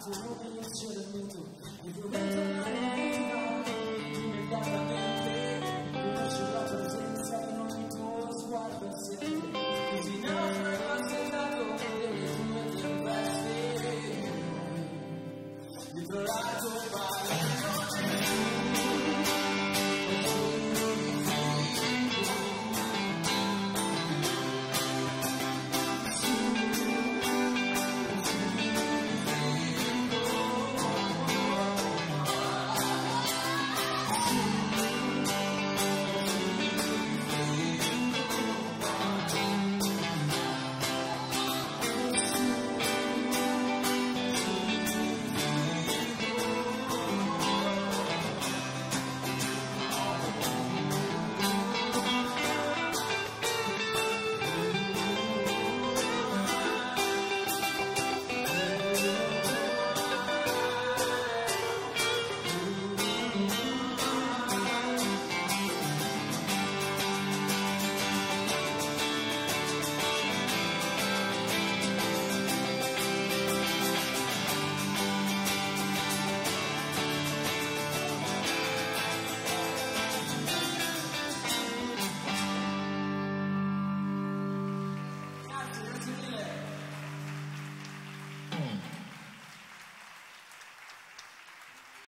to move into the middle. If you